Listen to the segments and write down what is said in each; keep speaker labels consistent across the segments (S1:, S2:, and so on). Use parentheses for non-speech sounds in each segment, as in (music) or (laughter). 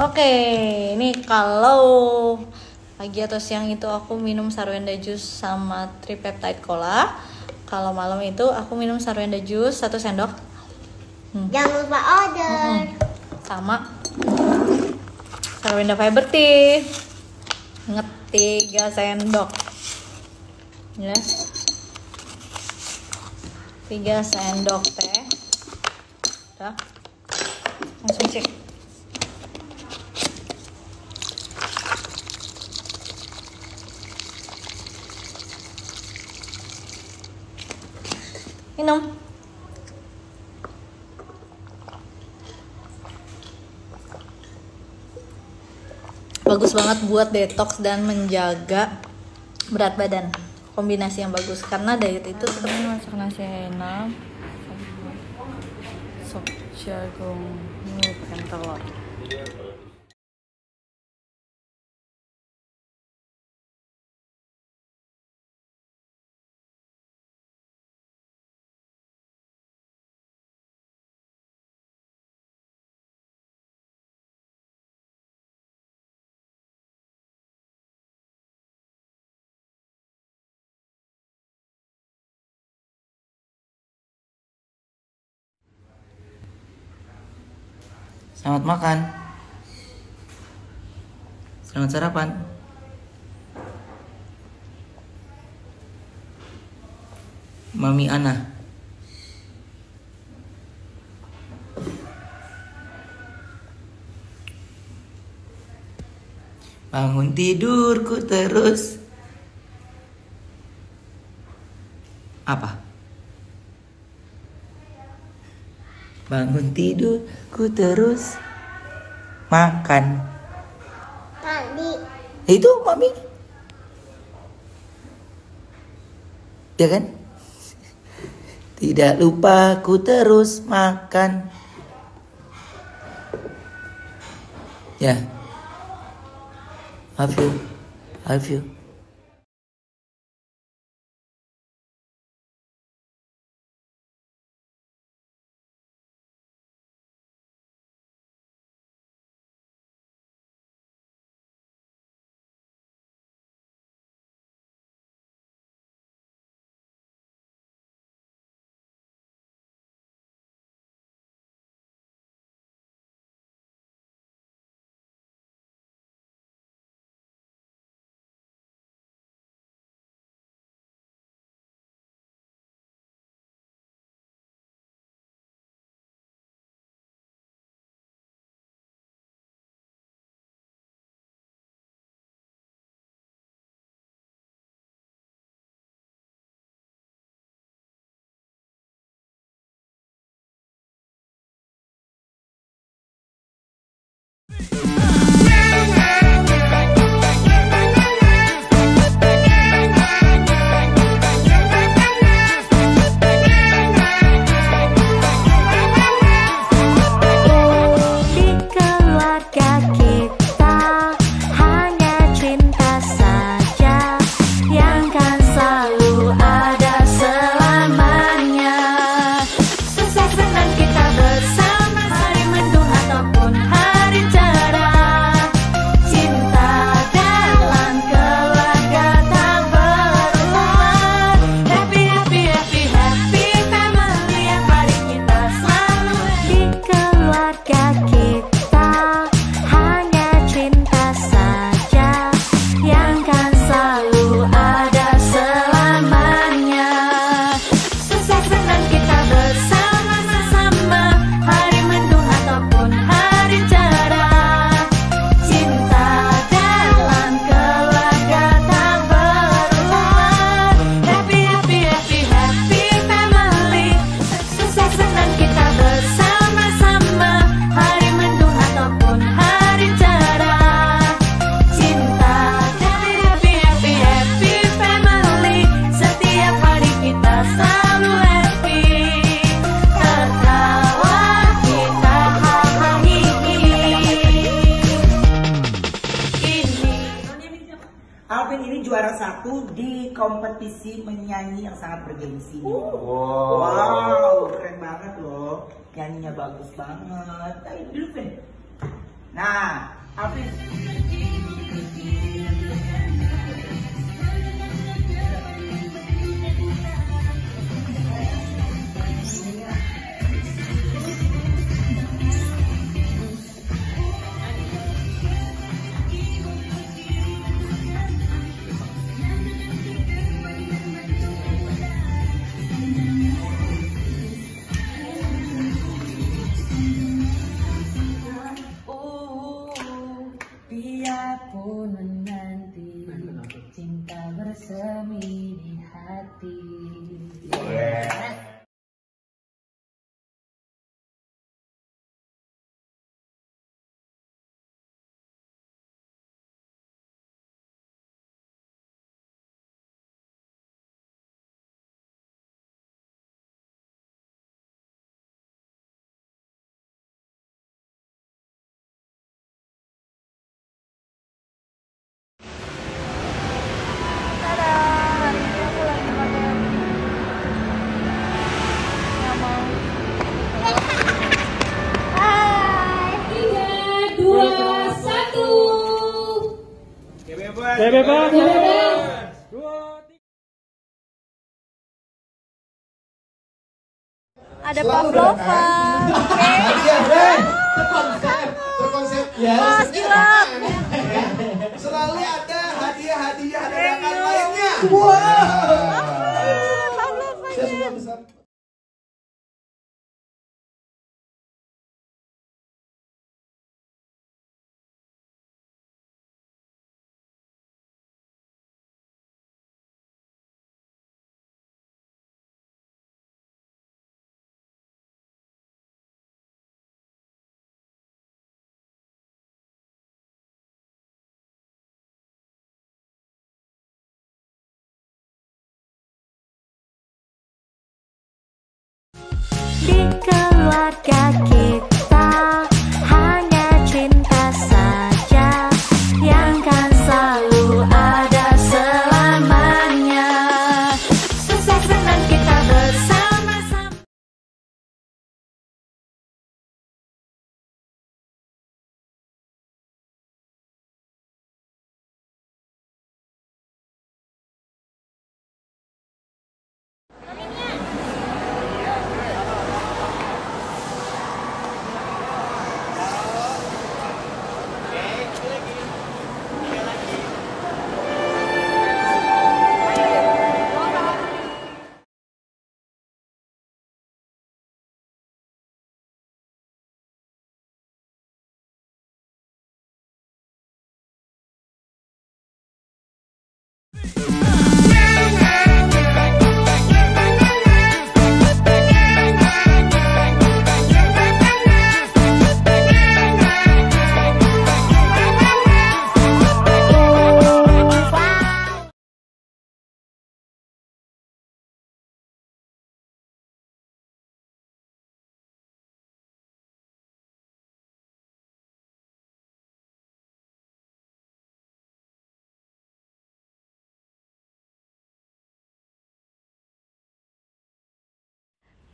S1: Oke, ini kalau pagi atau siang itu aku minum Sarwenda Juice sama Tripeptide Cola. Kalau malam itu aku minum Sarwenda Juice satu sendok
S2: Jangan lupa order.
S1: sama Sarwenda Fiber Tea. Ingat tiga sendok. Ya. Tiga sendok teh. Udah. Langsung cek. Minum. Bagus banget buat detox dan menjaga berat badan. Kombinasi yang bagus. Karena diet itu tetap
S3: masak nasi enak sop jagung ini pakai telur
S4: Selamat makan. Selamat sarapan. Mami Ana. Bangun tidurku terus. Apa? Bangun tidurku terus makan.
S2: Tadi
S4: Itu mami. Ya kan? Tidak lupa ku terus makan. Ya. Love you. Love you.
S5: Di (laughs)
S6: juara satu di kompetisi menyanyi yang sangat bergengsi. Wow, keren banget loh. Nyanyinya bagus banget. Ini dulu, Vin. Nah, Alvin.
S1: Ada Pavlova.
S7: Iya. Terkonsep, terkonsep. Ya.
S1: Mas Gilang.
S7: Selalu ada hadiah-hadiah dari rekan lainnya. Saya
S5: Di keluarga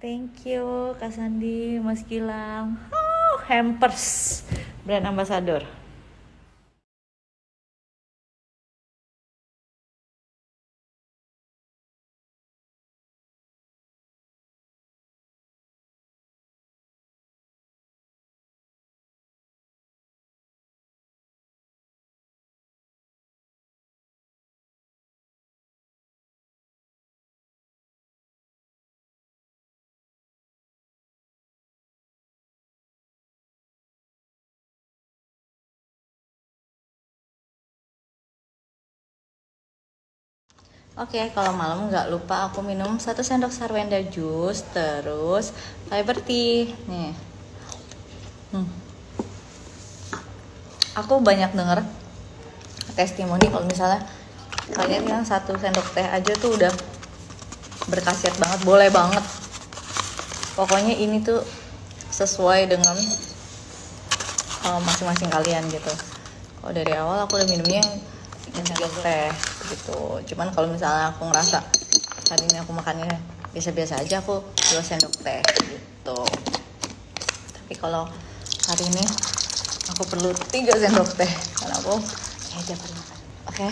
S1: Thank you Kak Sandi, Mas Gilang. Oh, hampers brand ambassador. Oke, kalau malam nggak lupa aku minum satu sendok sarwenda jus, terus fiber tea. Nih. Hmm. Aku banyak denger testimoni kalau misalnya kalian yang satu sendok teh aja tuh udah berkhasiat banget, boleh banget. Pokoknya ini tuh sesuai dengan uh, masing-masing kalian gitu. Kalau dari awal aku udah minumnya sendok teh. gitu. Cuman kalau misalnya aku ngerasa hari ini aku makannya biasa-biasa aja aku dua sendok teh gitu. Tapi kalau hari ini aku perlu tiga sendok teh karena aku ya aja perlu oke